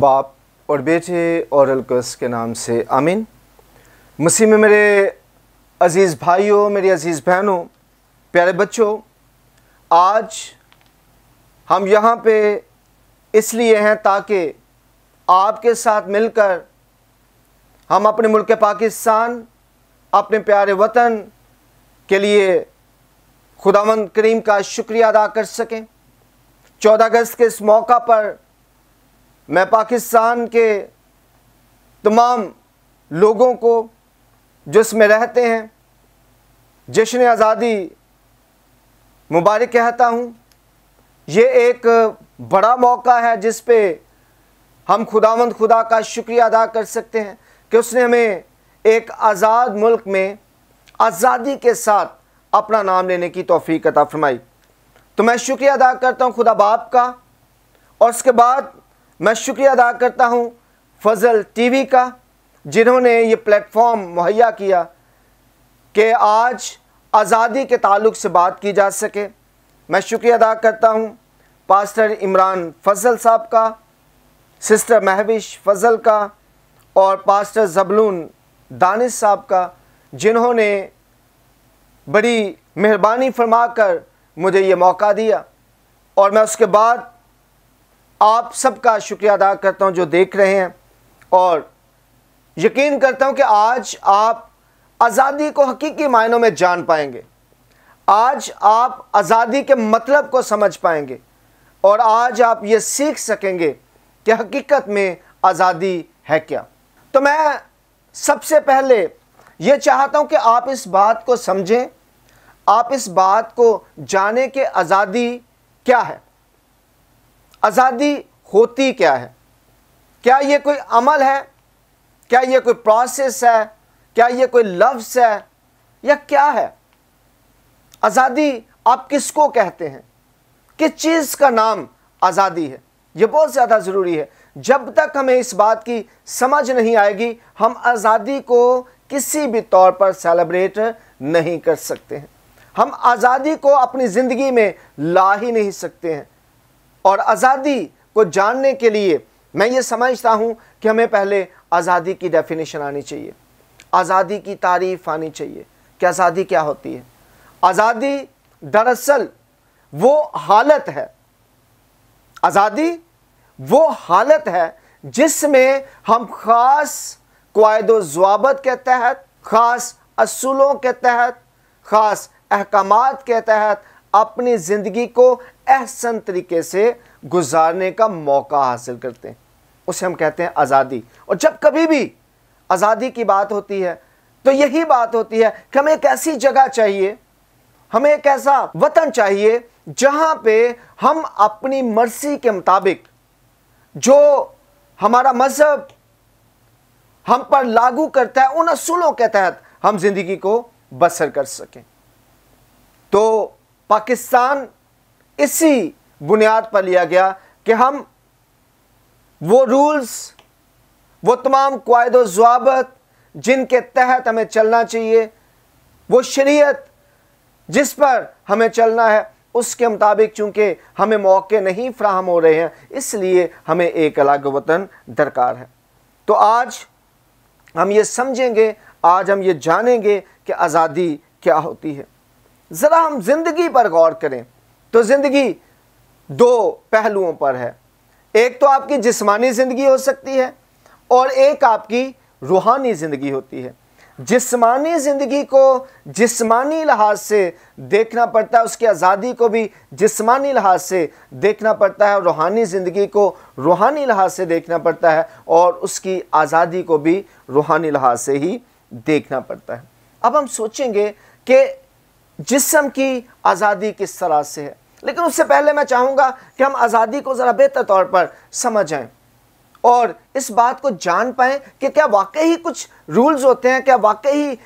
बाप और बेटे और अलकस के नाम से आमीन। मसीह में मेरे अज़ीज़ भाइयों, मेरी अज़ीज़ बहनों, प्यारे बच्चों, आज हम यहाँ पे इसलिए हैं ताकि आपके साथ मिलकर हम अपने मुल्क पाकिस्तान, अपने प्यारे वतन के लिए खुदावंद करीम का शुक्रिया अदा कर सकें। चौदह अगस्त के इस मौका पर मैं पाकिस्तान के तमाम लोगों को, जो इसमें रहते हैं जश्न आज़ादी मुबारक कहता हूँ। ये एक बड़ा मौका है जिस पे हम खुदावंद खुदा का शुक्रिया अदा कर सकते हैं कि उसने हमें एक आज़ाद मुल्क में आज़ादी के साथ अपना नाम लेने की तोफ़ी अता फरमाई। तो मैं शुक्रिया अदा करता हूँ खुदा बाप का, और उसके बाद मैं शुक्रिया अदा करता हूँ फजल टीवी का, जिन्होंने ये प्लेटफॉर्म मुहैया किया कि आज आज़ादी के ताल्लुक से बात की जा सके। मैं शुक्रिया अदा करता हूँ पास्टर इमरान फजल साहब का, सिस्टर महविश फजल का और पास्टर जबलून दानिश साहब का, जिन्होंने बड़ी मेहरबानी फरमाकर मुझे ये मौका दिया। और मैं उसके बाद आप सबका शुक्रिया अदा करता हूँ जो देख रहे हैं और यकीन करता हूँ कि आज आप आज़ादी को हकीकी मायनों में जान पाएँगे। आज आप आज़ादी के मतलब को समझ पाएँगे और आज आप ये सीख सकेंगे कि हकीकत में आज़ादी है क्या। तो मैं सबसे पहले ये चाहता हूँ कि आप इस बात को समझें, आप इस बात को जाने कि आज़ादी क्या है। आज़ादी होती क्या है? क्या ये कोई अमल है? क्या ये कोई प्रोसेस है? क्या ये कोई लफ्ज़ है? या क्या है? आज़ादी आप किसको कहते हैं? किस चीज़ का नाम आज़ादी है? ये बहुत ज़्यादा ज़रूरी है। जब तक हमें इस बात की समझ नहीं आएगी, हम आज़ादी को किसी भी तौर पर सेलिब्रेट नहीं कर सकते हैं। हम आज़ादी को अपनी ज़िंदगी में ला ही नहीं सकते हैं। और आज़ादी को जानने के लिए मैं ये समझता हूँ कि हमें पहले आज़ादी की डेफिनेशन आनी चाहिए। आज़ादी की तारीफ़ आनी चाहिए। कि आज़ादी क्या होती है? आज़ादी दरअसल वो हालत है। आज़ादी वो हालत है जिसमें हम ख़ास कायद जवाबत के तहत, ख़ास असूलों के तहत, ख़ास अहकाम के तहत अपनी ज़िंदगी को अहसन तरीके से गुजारने का मौका हासिल करते हैं। उसे हम कहते हैं आज़ादी। और जब कभी भी आज़ादी की बात होती है तो यही बात होती है कि हमें एक ऐसी जगह चाहिए, हमें एक ऐसा वतन चाहिए, जहाँ पे हम अपनी मर्ज़ी के मुताबिक, जो हमारा मज़हब हम पर लागू करता है, उन असूलों के तहत हम ज़िंदगी को बसर कर सकें। तो पाकिस्तान इसी बुनियाद पर लिया गया कि हम वो रूल्स, वो तमाम कायद जवाबत जिनके तहत हमें चलना चाहिए, वो शरीयत जिस पर हमें चलना है, उसके मुताबिक चूँकि हमें मौके नहीं फ्राहम हो रहे हैं, इसलिए हमें एक अलग वतन दरकार है। तो आज हम ये समझेंगे, आज हम ये जानेंगे कि आज़ादी क्या होती है। ज़रा हम ज़िंदगी पर गौर करें। तो ज़िंदगी दो पहलुओं पर है। एक तो आपकी जिस्मानी ज़िंदगी हो सकती है और एक आपकी रूहानी ज़िंदगी होती है। जिस्मानी ज़िंदगी को जिस्मानी लिहाज से देखना पड़ता है, उसकी आज़ादी को भी जिस्मानी लिहाज से देखना पड़ता है, रूहानी ज़िंदगी को रूहानी लिहाज से देखना पड़ता है और उसकी आज़ादी को भी रूहानी लिहाज से ही देखना पड़ता है। अब हम सोचेंगे कि जिसम की आज़ादी किस तरह से है। लेकिन उससे पहले मैं चाहूँगा कि हम आज़ादी को ज़रा बेहतर तौर पर समझ और इस बात को जान पाएँ कि क्या वाकई ही कुछ रूल्स होते हैं, क्या वाकई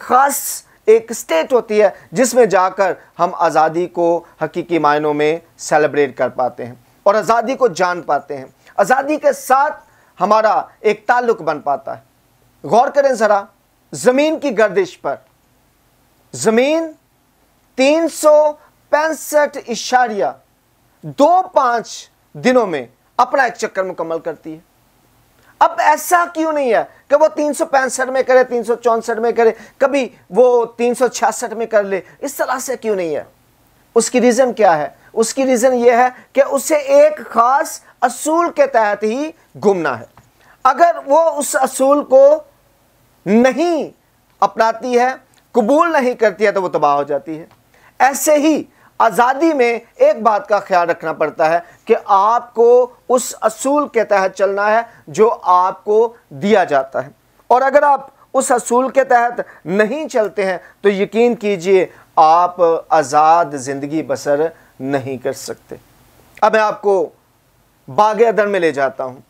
ख़ास एक स्टेट होती है जिसमें जाकर हम आज़ादी को हकीकी मायनों में सेलिब्रेट कर पाते हैं और आज़ादी को जान पाते हैं। आज़ादी के साथ हमारा एक ताल्लुक बन पाता है। गौर करें ज़रा, ज़मीन की गर्दिश पर। ज़मीन तीन सौ पैंसठ इशारिया दो पाँच दिनों में अपना एक चक्कर मुकम्मल करती है। अब ऐसा क्यों नहीं है कि वो तीन सौ पैंसठ में करे, तीन सौ चौंसठ में करे, कभी वो तीन सौ छियासठ में कर ले? इस तरह से क्यों नहीं है? उसकी रीज़न क्या है? उसकी रीज़न ये है कि उसे एक ख़ास असूल के तहत ही घूमना है। अगर वो उस असूल को नहीं अपनाती है, कबूल नहीं करती है तो वो तबाह हो जाती है। ऐसे ही आज़ादी में एक बात का ख्याल रखना पड़ता है कि आपको उस असूल के तहत चलना है जो आपको दिया जाता है। और अगर आप उस असूल के तहत नहीं चलते हैं तो यकीन कीजिए आप आज़ाद ज़िंदगी बसर नहीं कर सकते। अब मैं आपको बाग अदन में ले जाता हूँ।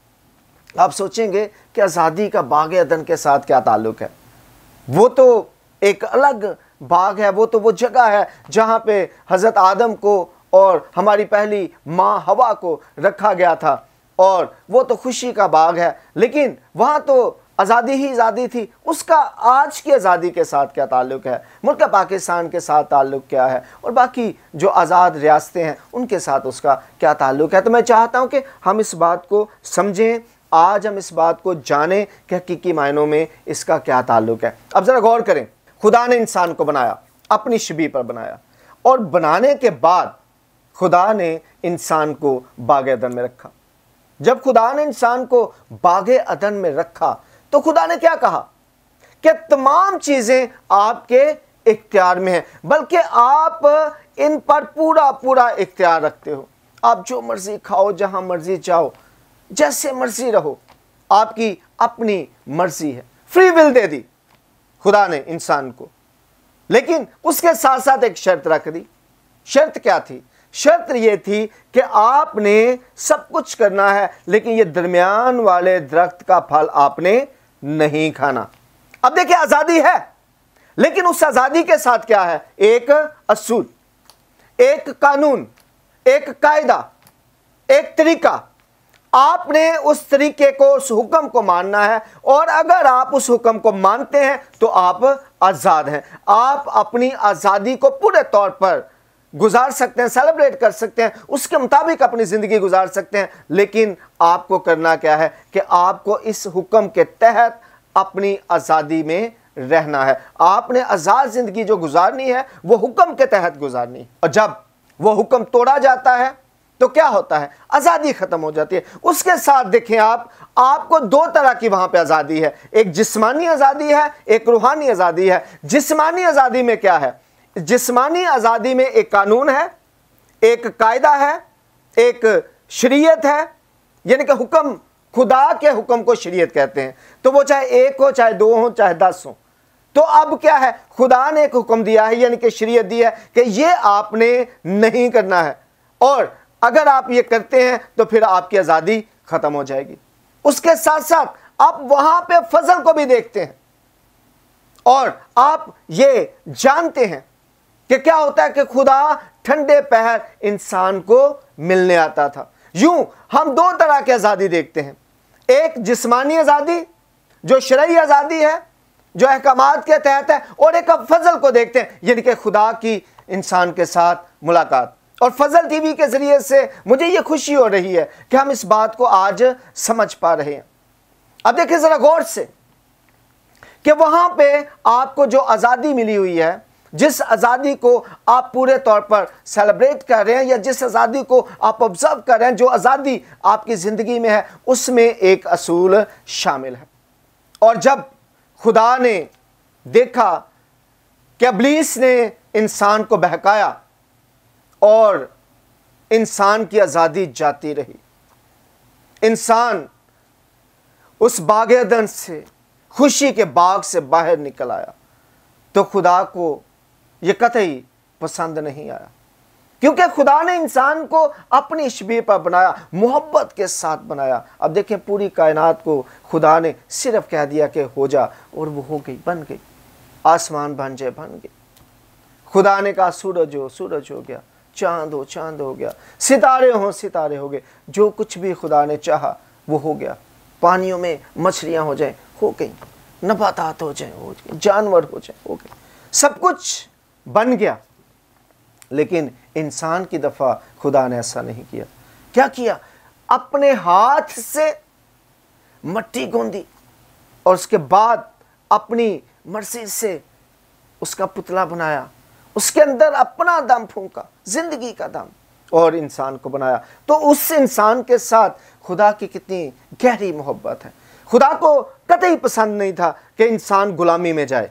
आप सोचेंगे कि आज़ादी का बाग अदन के साथ क्या ताल्लुक़ है? वो तो एक अलग बाग है, वो तो वो जगह है जहाँ पे हज़रत आदम को और हमारी पहली माँ हवा को रखा गया था। और वो तो खुशी का बाग है, लेकिन वहाँ तो आज़ादी ही आज़ादी थी। उसका आज की आज़ादी के साथ क्या ताल्लुक़ है? मुल्क पाकिस्तान के साथ ताल्लुक़ क्या है? और बाकी जो आज़ाद रियासतें हैं, उनके साथ उसका क्या ताल्लुक़ है? तो मैं चाहता हूँ कि हम इस बात को समझें। आज हम इस बात को जानें कि हकीकी मायनों में इसका क्या ताल्लुक़ है। अब ज़रा गौर करें। खुदा ने इंसान को बनाया, अपनी शबी पर बनाया। और बनाने के बाद खुदा ने इंसान को बाग अदन में रखा। जब खुदा ने इंसान को बाग अदन में रखा तो खुदा ने क्या कहा? कि तमाम चीज़ें आपके इख्तियार में हैं, बल्कि आप इन पर पूरा पूरा इख्तियार रखते हो। आप जो मर्ज़ी खाओ, जहाँ मर्ज़ी जाओ, जैसे मर्ज़ी रहो, आपकी अपनी मर्ज़ी है। फ्री विल दे दी। खुदा ने इंसान को। लेकिन उसके साथ साथ एक शर्त रख दी। शर्त क्या थी? शर्त यह थी कि आपने सब कुछ करना है, लेकिन ये दरमियान वाले दरख्त का फल आपने नहीं खाना। अब देखिए, आज़ादी है, लेकिन उस आज़ादी के साथ क्या है? एक असूल, एक कानून, एक कायदा, एक तरीका। आपने उस तरीके को, उस हुक्म को मानना है और अगर आप उस हुक्म को मानते हैं तो आप आज़ाद हैं। आप अपनी आज़ादी को पूरे तौर पर गुजार सकते हैं, सेलिब्रेट कर सकते हैं, उसके मुताबिक अपनी ज़िंदगी गुजार सकते हैं। लेकिन आपको करना क्या है कि आपको इस हुक्म के तहत अपनी आज़ादी में रहना है। आपने आज़ाद ज़िंदगी जो गुजारनी है, वो हुक्म के तहत गुजारनी और जब वो हुक्म तोड़ा जाता है तो क्या होता है? आज़ादी ख़त्म हो जाती है। उसके साथ देखें आप, आपको दो तरह की वहाँ पे आज़ादी है। एक जिस्मानी आज़ादी है, एक रूहानी आज़ादी है। जिस्मानी आज़ादी में क्या है? जिस्मानी आज़ादी में एक कानून है, एक कायदा है, एक शरीयत है। यानी कि हुक्म, खुदा के हुक्म को शरीयत कहते हैं। तो वो चाहे एक हो, चाहे दो हो, चाहे दस हो। तो अब क्या है? खुदा ने एक हुक्म दिया है, यानी कि शरीयत दी है कि ये आपने नहीं करना है। और अगर आप ये करते हैं तो फिर आपकी आज़ादी ख़त्म हो जाएगी। उसके साथ साथ आप वहाँ पे फजल को भी देखते हैं। और आप ये जानते हैं कि क्या होता है कि खुदा ठंडे पहर इंसान को मिलने आता था। यूँ हम दो तरह की आज़ादी देखते हैं। एक जिस्मानी आज़ादी, जो शरई आज़ादी है, जो अहकाम के तहत है, और एक अब फजल को देखते हैं, यानी कि खुदा की इंसान के साथ मुलाकात। और फजल टीवी के ज़रिए से मुझे ये खुशी हो रही है कि हम इस बात को आज समझ पा रहे हैं। अब देखिए ज़रा गौर से कि वहाँ पे आपको जो आज़ादी मिली हुई है, जिस आज़ादी को आप पूरे तौर पर सेलिब्रेट कर रहे हैं या जिस आज़ादी को आप ऑब्ज़र्व कर रहे हैं, जो आज़ादी आपकी ज़िंदगी में है, उसमें एक असूल शामिल है। और जब खुदा ने देखा कि अबलीस ने इंसान को बहकाया और इंसान की आज़ादी जाती रही। इंसान उस बागेदन से, खुशी के बाग से बाहर निकल आया। तो खुदा को यह कतई पसंद नहीं आया। क्योंकि खुदा ने इंसान को अपनी शबी पर बनाया, मोहब्बत के साथ बनाया। अब देखें, पूरी कायनात को खुदा ने सिर्फ़ कह दिया कि हो जा, और वो हो गई, बन गई। आसमान बन जाए बन गई खुदा ने कहा, सूरज हो सूरज हो गया। चाँद हो चाँद हो गया। सितारे हो सितारे हो गए। जो कुछ भी खुदा ने चाहा, वो हो गया। पानियों में मछलियाँ हो जाए, हो गई। नबातात हो जाए, हो गए जानवर हो जाए, हो गए सब कुछ बन गया। लेकिन इंसान की दफ़ा खुदा ने ऐसा नहीं किया। क्या किया? अपने हाथ से मट्टी गोंदी और उसके बाद अपनी मर्ज़ी से उसका पुतला बनाया। उसके अंदर अपना दम फूंका, ज़िंदगी का दम, और इंसान को बनाया। तो उस इंसान के साथ खुदा की कितनी गहरी मोहब्बत है। खुदा को कतई पसंद नहीं था कि इंसान गुलामी में जाए।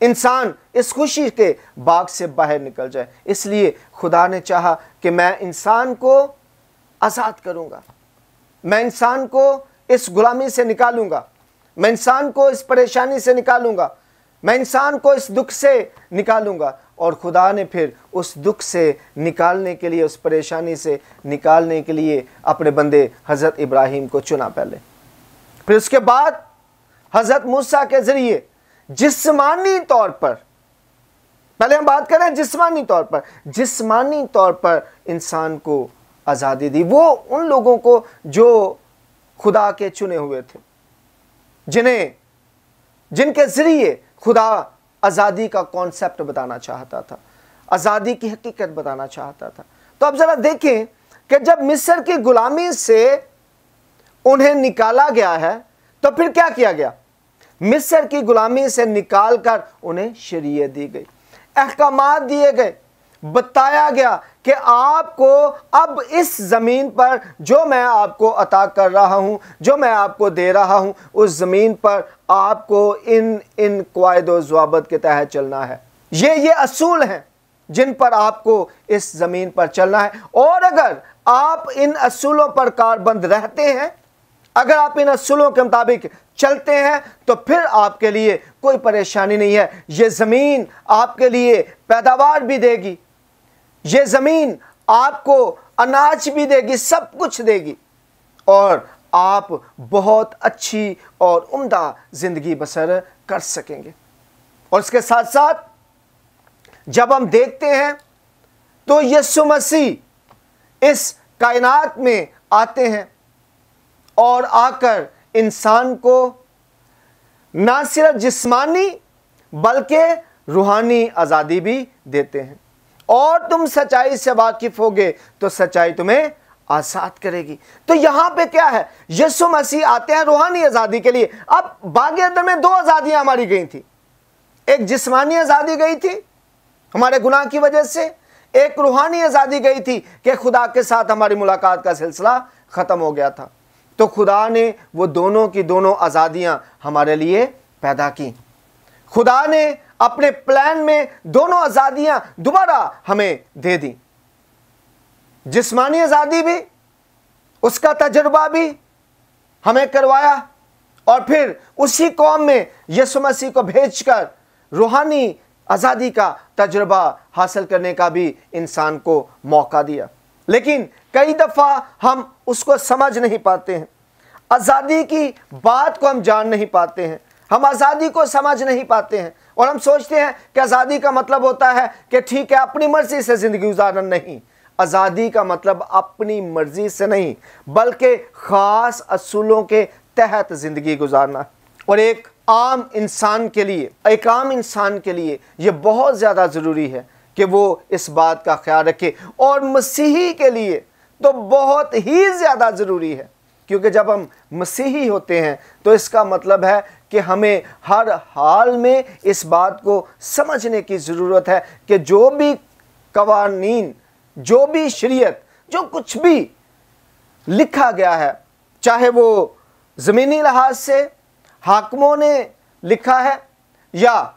इंसान इस खुशी के बाग से बाहर निकल जाए। इसलिए खुदा ने चाहा कि मैं इंसान को आज़ाद करूँगा। मैं इंसान को इस गुलामी से निकालूँगा। मैं इंसान को इस परेशानी से निकालूँगा। मैं इंसान को इस दुख से निकालूँगा। और खुदा ने फिर उस दुख से निकालने के लिए, उस परेशानी से निकालने के लिए अपने बंदे हज़रत इब्राहिम को चुना पहले। फिर उसके बाद हज़रत मूसा के ज़रिए जिस्मानी तौर पर, पहले हम बात करें जिस्मानी तौर पर, जिस्मानी तौर पर इंसान को आज़ादी दी। वो उन लोगों को जो खुदा के चुने हुए थे, जिन्हें, जिनके ज़रिए खुदा आज़ादी का कॉन्सेप्ट बताना चाहता था। आज़ादी की हकीकत बताना चाहता था। तो अब ज़रा देखें कि जब मिस्र की गुलामी से उन्हें निकाला गया है तो फिर क्या किया गया? मिस्र की गुलामी से निकालकर उन्हें शरीय दी गई। अहकाम दिए गए, बताया गया कि आपको अब इस ज़मीन पर जो मैं आपको अता कर रहा हूँ, जो मैं आपको दे रहा हूँ, उस ज़मीन पर आपको इन इन कायद जवाबत के तहत चलना है। ये ये असूल हैं जिन पर आपको इस ज़मीन पर चलना है। और अगर आप इन असूलों पर कारबंद रहते हैं, अगर आप इन असूलों के मुताबिक चलते हैं तो फिर आपके लिए कोई परेशानी नहीं है। ये ज़मीन आपके लिए पैदावार भी देगी। ये ज़मीन आपको अनाज भी देगी, सब कुछ देगी। और आप बहुत अच्छी और उम्दा ज़िंदगी बसर कर सकेंगे। और इसके साथ साथ जब हम देखते हैं तो यसु मसीह इस कायनात में आते हैं और आकर इंसान को ना सिर्फ़ जिस्मानी, बल्कि रूहानी आज़ादी भी देते हैं। और तुम सच्चाई से वाकिफ होगे तो सच्चाई तुम्हें आज़ाद करेगी। तो यहाँ पे क्या है? यीशु मसीह आते हैं रूहानी आज़ादी के लिए। अब बागे अदर में दो आजादियाँ हमारी गई थी। एक जिस्मानी आज़ादी गई थी, हमारे गुनाह की वजह से। एक रूहानी आज़ादी गई थी कि खुदा के साथ हमारी मुलाकात का सिलसिला खत्म हो गया था। तो खुदा ने वो दोनों की दोनों आज़ादियाँ हमारे लिए पैदा की। खुदा ने अपने प्लान में दोनों आज़ादियाँ दोबारा हमें दे दी। जिस्मानी आज़ादी भी, उसका तजर्बा भी हमें करवाया और फिर उसी कौम में यसु मसीह को भेजकर रूहानी आज़ादी का तजर्बा हासिल करने का भी इंसान को मौका दिया। लेकिन कई दफ़ा हम उसको समझ नहीं पाते हैं। आज़ादी की बात को हम जान नहीं पाते हैं। हम आज़ादी को समझ नहीं पाते हैं। और हम सोचते हैं कि आज़ादी का मतलब होता है कि ठीक है, अपनी मर्ज़ी से ज़िंदगी गुजारना नहीं। आज़ादी का मतलब अपनी मर्ज़ी से नहीं, बल्कि ख़ास असूलों के तहत ज़िंदगी गुजारना। और एक आम इंसान के लिए, एक आम इंसान के लिए ये बहुत ज़्यादा ज़रूरी है कि वो इस बात का ख्याल रखे। और मसीही के लिए तो बहुत ही ज़्यादा ज़रूरी है। क्योंकि जब हम मसीही होते हैं तो इसका मतलब है कि हमें हर हाल में इस बात को समझने की ज़रूरत है कि जो भी कवानीन, जो भी शरीयत, जो कुछ भी लिखा गया है, चाहे वो ज़मीनी लिहाज से, हाकमों ने लिखा है, या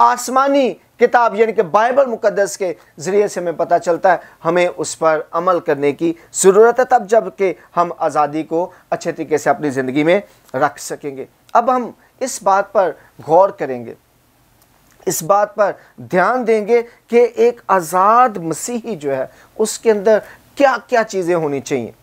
आसमानी किताब यानी कि बाइबल मुकदस के ज़रिए से हमें पता चलता है, हमें उस पर अमल करने की ज़रूरत है, तब जब कि हम आज़ादी को अच्छे तरीके से अपनी ज़िंदगी में रख सकेंगे। अब हम इस बात पर गौर करेंगे। इस बात पर ध्यान देंगे कि एक आज़ाद मसीही जो है, उसके अंदर क्या क्या चीज़ें होनी चाहिए।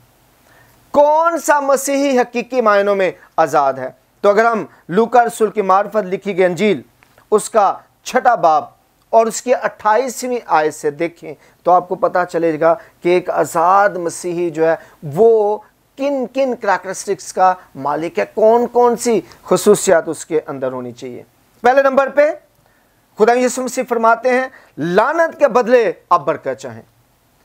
कौन सा मसीही हकीकी मायनों में आज़ाद है? तो अगर हम लूकर सुल की मार्फत लिखी गई अंजील, उसका छठा बाब और उसकी अट्ठाईसवीं आयत से देखें तो आपको पता चलेगा कि एक आज़ाद मसीही जो है, वो किन किन करेक्टरिस्टिक्स का मालिक है? कौन कौन सी खसूसियात उसके अंदर होनी चाहिए? पहले नंबर पे खुदा यसु मसीह फरमाते हैं, लानत के बदले आप बरकत चाहें।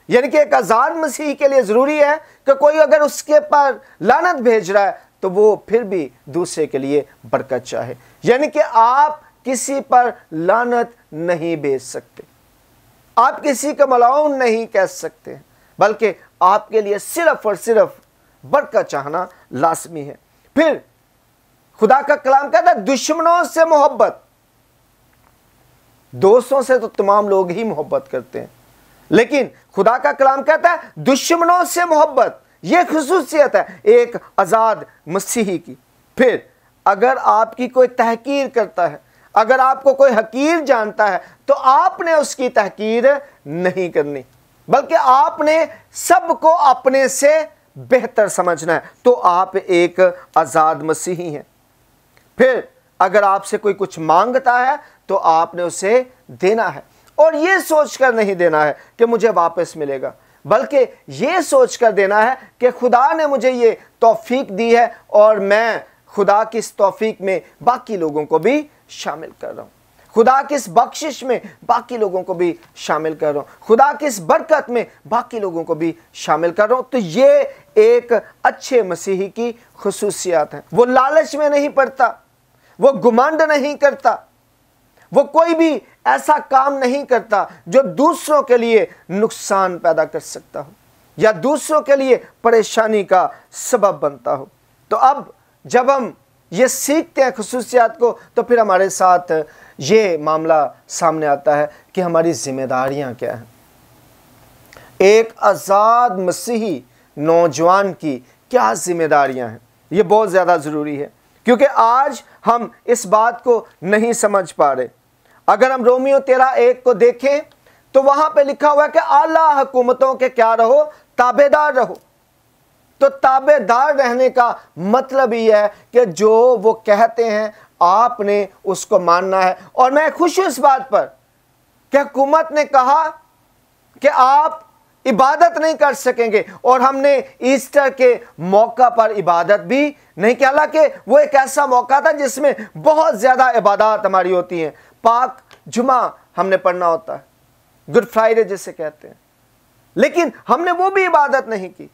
यानी कि एक आज़ाद मसीह के लिए ज़रूरी है कि कोई अगर उसके पर लानत भेज रहा है तो वो फिर भी दूसरे के लिए बरकत चाहे। यानी कि आप किसी पर लानत नहीं बेच सकते। आप किसी का मलाउन नहीं कह सकते। बल्कि आपके लिए सिर्फ़ और सिर्फ़ बरकत चाहना लाजमी है। फिर खुदा का कलाम कहता है, दुश्मनों से मोहब्बत। दोस्तों से तो तमाम लोग ही मोहब्बत करते हैं। लेकिन खुदा का कलाम कहता है, दुश्मनों से मोहब्बत। यह खसूसियत है, एक आज़ाद मसीही की। फिर अगर आपकी कोई तहकीर करता है अगर आपको कोई हकीर जानता है तो आपने उसकी तहकीर नहीं करनी। बल्कि आपने सबको अपने से बेहतर समझना है। तो आप एक आज़ाद मसीही हैं। फिर अगर आपसे कोई कुछ माँगता है तो आपने उसे देना है। और ये सोचकर नहीं देना है कि मुझे वापस मिलेगा। बल्कि ये सोचकर देना है कि खुदा ने मुझे ये तौफीक दी है और मैं खुदा की इस तौफीक में बाकी लोगों को भी शामिल कर रहा हूँ। खुदा की इस बख्शिश में बाकी लोगों को भी शामिल कर रहा हूँ। खुदा की इस बरकत में बाकी लोगों को भी शामिल कर रहा हूँ। तो ये एक अच्छे मसीही की खसूसियात है। वो लालच में नहीं पड़ता, वो गुमांड नहीं करता, वो कोई भी ऐसा काम नहीं करता जो दूसरों के लिए नुकसान पैदा कर सकता हो या दूसरों के लिए परेशानी का सबब बनता हो। तो अब जब हम ये सीखते हैं खसूसियात को तो फिर हमारे साथ ये मामला सामने आता है कि हमारी जिम्मेदारियाँ क्या हैं। एक आज़ाद मसीही नौजवान की क्या जिम्मेदारियाँ हैं? ये बहुत ज़्यादा ज़रूरी है, क्योंकि आज हम इस बात को नहीं समझ पा रहे। अगर हम रोमियो तेरा एक को देखें तो वहाँ पे लिखा हुआ है कि आला हुकूमतों के क्या रहो, ताबेदार रहो। तो ताबेदार रहने का मतलब ही है कि जो वो कहते हैं, आपने उसको मानना है। और मैं खुश हूँ इस बात पर कि हुकूमत ने कहा कि आप इबादत नहीं कर सकेंगे। और हमने ईस्टर के मौका पर इबादत भी नहीं किया। हालाँकि वो एक ऐसा मौका था जिसमें बहुत ज़्यादा इबादत हमारी होती हैं। पाक जुमा हमने पढ़ना होता है। गुड फ्राइडे जिसे कहते हैं। लेकिन हमने वो भी इबादत नहीं की।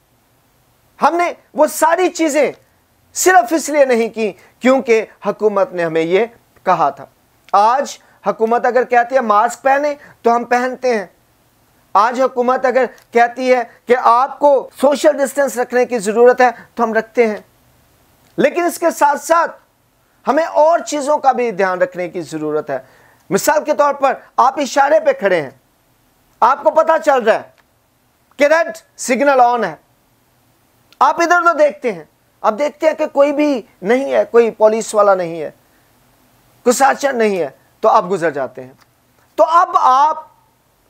हमने वो सारी चीज़ें सिर्फ़ इसलिए नहीं की क्योंकि हुकूमत ने हमें ये कहा था। आज हुकूमत अगर कहती है मास्क पहने तो हम पहनते हैं। आज हुकूमत अगर कहती है कि आपको सोशल डिस्टेंस रखने की ज़रूरत है तो हम रखते हैं। लेकिन इसके साथ साथ हमें और चीज़ों का भी ध्यान रखने की ज़रूरत है। मिसाल के तौर पर आप इशारे पे खड़े हैं। आपको पता चल रहा है कि रेड सिग्नल ऑन है। आप इधर उधर देखते हैं। अब देखते हैं कि कोई भी नहीं है, कोई पुलिस वाला नहीं है कुशासन नहीं है तो आप गुजर जाते हैं। तो अब आप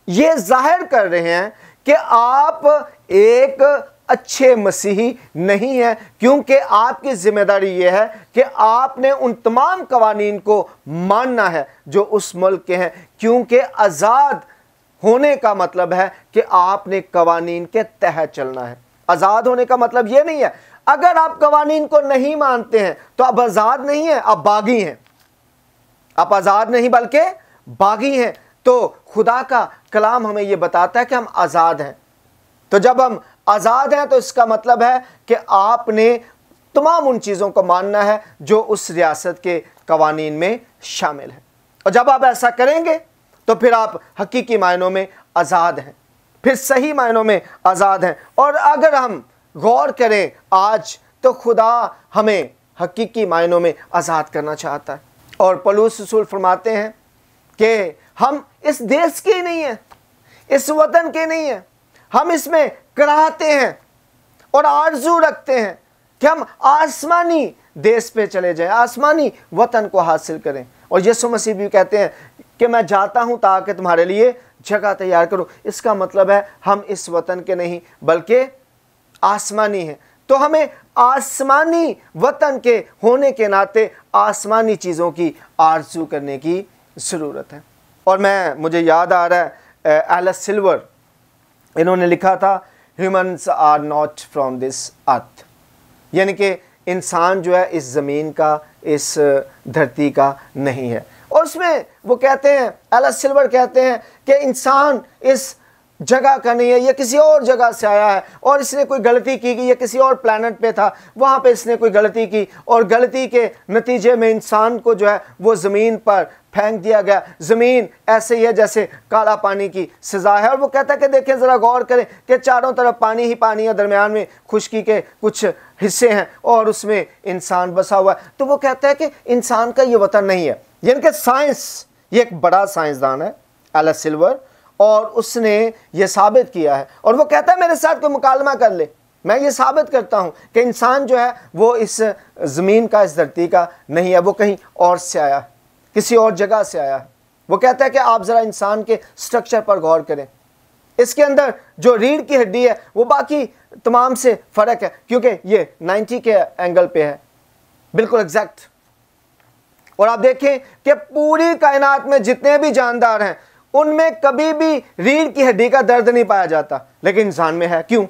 ये ज़ाहिर कर रहे हैं कि आप एक अच्छे मसीही नहीं है, क्योंकि आपकी ज़िम्मेदारी यह है कि आपने उन तमाम कवानीन को मानना है जो उस मुल्क के हैं, क्योंकि आज़ाद होने का मतलब है कि आपने कवानीन के तहत चलना है। आज़ाद होने का मतलब यह नहीं है। अगर आप कवानीन को नहीं मानते हैं तो आप आज़ाद नहीं है, आप बागी हैं। आप आज़ाद नहीं, बल्कि बागी हैं। तो खुदा का कलाम हमें यह बताता है कि हम आज़ाद हैं। तो जब हम आज़ाद हैं तो इसका मतलब है कि आपने तमाम उन चीज़ों को मानना है जो उस रियासत के कवानीन में शामिल है। और जब आप ऐसा करेंगे तो फिर आप हकीकी मायनों में आज़ाद हैं। फिर सही मायनों में आज़ाद हैं। और अगर हम गौर करें आज तो खुदा हमें हकीकी मायनों में आज़ाद करना चाहता है। और पलूस रसूल फरमाते हैं कि हम इस देश के ही नहीं हैं, इस वतन के नहीं हैं। हम इसमें कराहते हैं और आरज़ू रखते हैं कि हम आसमानी देश पे चले जाएँ, आसमानी वतन को हासिल करें। और यीशु मसीह भी कहते हैं कि मैं जाता हूँ ताकि तुम्हारे लिए जगह तैयार करो। इसका मतलब है हम इस वतन के नहीं, बल्कि आसमानी हैं। तो हमें आसमानी वतन के होने के नाते आसमानी चीज़ों की आरज़ू करने की ज़रूरत है। और मैं, मुझे याद आ रहा है एलस सिल्वर। इन्होंने लिखा था humans are not from this earth यानी कि इंसान जो है इस ज़मीन का, इस धरती का नहीं है। और उसमें वो कहते हैं एलस सिल्वर कहते हैं कि इंसान इस जगह का नहीं है, ये किसी और जगह से आया है और इसने कोई गलती की कि ये किसी और प्लानट पे था। वहाँ पे इसने कोई गलती की और गलती के नतीजे में इंसान को जो है वो ज़मीन पर फेंक दिया गया। ज़मीन ऐसे ही है जैसे काला पानी की सज़ा है। और वो कहता है कि देखें ज़रा गौर करें कि चारों तरफ़ पानी ही पानी है, दरमियान में खुशकी के कुछ हिस्से हैं और उसमें इंसान बसा हुआ है। तो वो कहता है कि इंसान का ये वतन नहीं है। यानी कि साइंस, ये एक बड़ा साइंसदान है एला सिल्वर, और उसने ये साबित किया है। और वो कहता है, मेरे साथ कोई मुकालमा कर ले। मैं ये साबित करता हूँ कि इंसान जो है, वो इस ज़मीन का, इस धरती का नहीं है। वो कहीं और से आया है किसी और जगह से आया। है वो कहता है कि आप ज़रा इंसान के स्ट्रक्चर पर गौर करें। इसके अंदर जो रीढ़ की हड्डी है, वो बाकी तमाम से फ़र्क है, क्योंकि ये 90 के एंगल पे है। बिल्कुल एग्जैक्ट और आप देखें कि पूरी कायनात में जितने भी जानदार हैं, उनमें कभी भी रीढ़ की हड्डी का दर्द नहीं पाया जाता। लेकिन इंसान में है। क्यों?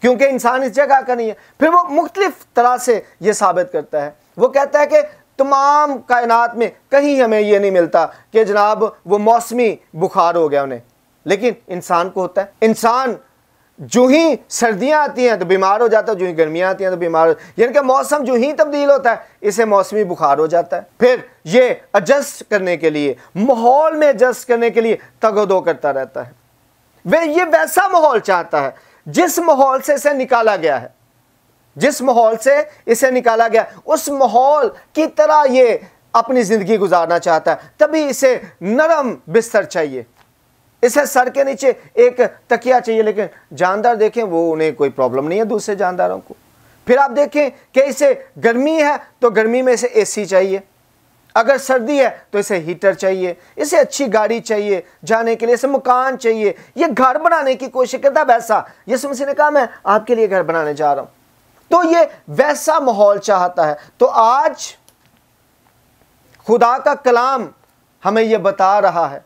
क्योंकि इंसान इस जगह का नहीं है। फिर वो मुख्तलिफ़ तरह से ये साबित करता है। वो कहता है कि तमाम कायनात में कहीं हमें ये नहीं मिलता कि जनाब वो मौसमी बुखार हो गया उन्हें। लेकिन इंसान को होता है। इंसान जो ही सर्दियाँ आती हैं तो बीमार हो जाता है जो ही गर्मियाँ आती हैं तो बीमार हो यानी कि मौसम जो ही तब्दील होता है इसे मौसमी बुखार हो जाता है। फिर ये एडजस्ट करने के लिए, माहौल में एडजस्ट करने के लिए तगोदो करता रहता है। वे ये वैसा माहौल चाहता है, जिस माहौल से इसे निकाला गया है। जिस माहौल से इसे निकाला गया, उस माहौल की तरह ये अपनी ज़िंदगी गुजारना चाहता है। तभी इसे नरम बिस्तर चाहिए। इसे सर के नीचे एक तकिया चाहिए, लेकिन जानदार देखें, वो उन्हें कोई प्रॉब्लम नहीं है दूसरे जानदारों को। फिर आप देखें कि इसे गर्मी है तो गर्मी में इसे एसी चाहिए। अगर सर्दी है तो इसे हीटर चाहिए। इसे अच्छी गाड़ी चाहिए, जाने के लिए इसे मकान चाहिए। ये घर बनाने की कोशिश करता वैसा। ये समझ ने कहा, मैं आपके लिए घर बनाने जा रहा हूँ। तो ये वैसा माहौल चाहता है। तो आज खुदा का कलाम हमें यह बता रहा है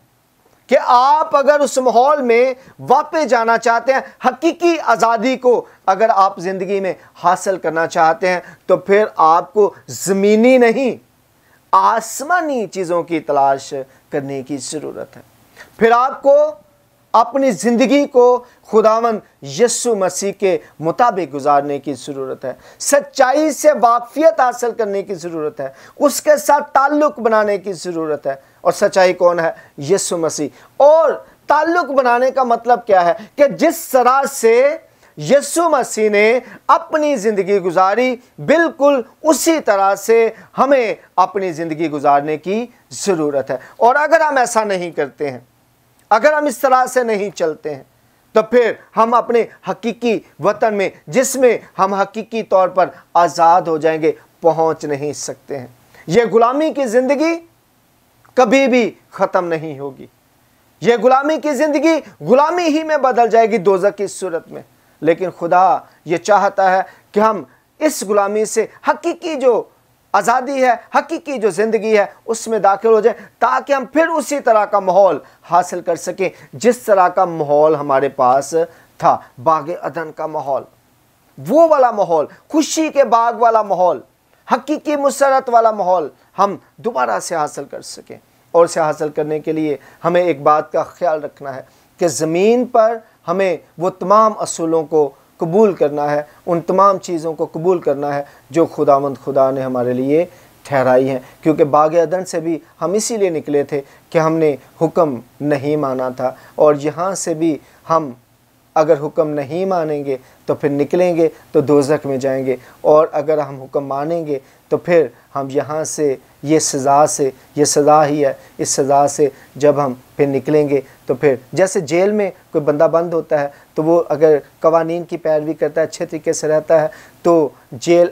कि आप अगर उस माहौल में वापस जाना चाहते हैं, हकीकी आज़ादी को अगर आप ज़िंदगी में हासिल करना चाहते हैं तो फिर आपको ज़मीनी नहीं, आसमानी चीज़ों की तलाश करने की ज़रूरत है। फिर आपको अपनी ज़िंदगी को खुदावन यस्सु मसीह के मुताबिक गुजारने की ज़रूरत है। सच्चाई से वाकफियत हासिल करने की ज़रूरत है। उसके साथ ताल्लुक़ बनाने की ज़रूरत है। और सच्चाई कौन है? यस्सु मसीह। और ताल्लुक़ बनाने का मतलब क्या है? कि जिस तरह से यस्सु मसीह ने अपनी ज़िंदगी गुजारी, बिल्कुल उसी तरह से हमें अपनी ज़िंदगी गुजारने की ज़रूरत है। और अगर हम ऐसा नहीं करते हैं, अगर हम इस तरह से नहीं चलते हैं तो फिर हम अपने हकीकी वतन में, जिसमें हम हकीकी तौर पर आज़ाद हो जाएँगे, पहुँच नहीं सकते हैं। यह गुलामी की ज़िंदगी कभी भी ख़त्म नहीं होगी। यह गुलामी की ज़िंदगी गुलामी ही में बदल जाएगी दोजा की सूरत में। लेकिन खुदा ये चाहता है कि हम इस गुलामी से हकीकी जो आज़ादी है, हकीकी जो ज़िंदगी है, उसमें दाखिल हो जाए, ताकि हम फिर उसी तरह का माहौल हासिल कर सकें, जिस तरह का माहौल हमारे पास था, बाग अदन का माहौल। वो वाला माहौल, खुशी के बाग वाला माहौल, हकीकी मुसरत वाला माहौल, हम दोबारा से हासिल कर सकें। और से हासिल करने के लिए हमें एक बात का ख्याल रखना है कि ज़मीन पर हमें वो तमाम असूलों को कबूल करना है, उन तमाम चीज़ों को कबूल करना है जो खुदावंद खुदा ने हमारे लिए ठहराई हैं। क्योंकि बाग अदन से भी हम इसीलिए निकले थे कि हमने हुक्म नहीं माना था और यहाँ से भी हम अगर हुक्म नहीं मानेंगे तो फिर निकलेंगे तो दोजक में जाएँगे। और अगर हम हुक्म मानेंगे तो फिर हम यहाँ से, ये सज़ा से, ये सज़ा ही है, इस सज़ा से जब हम फिर निकलेंगे तो फिर जैसे जेल में कोई बंदा बंद होता है तो वो अगर कवानीन की पैरवी करता है, अच्छे तरीके से रहता है तो जेल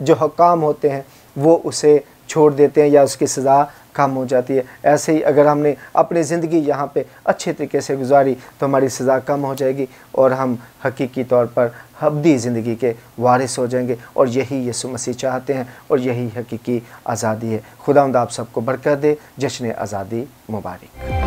जो हकाम होते हैं, वो उसे छोड़ देते हैं या उसकी सज़ा कम हो जाती है। ऐसे ही अगर हमने अपनी ज़िंदगी यहाँ पे अच्छे तरीके से गुजारी तो हमारी सज़ा कम हो जाएगी और हम हकीकी तौर पर हबदी ज़िंदगी के वारिस हो जाएँगे और यही यसु मसीह चाहते हैं और यही हकीकी आज़ादी है। खुदा आप सबको बरकत दे। जश्न आज़ादी मुबारक।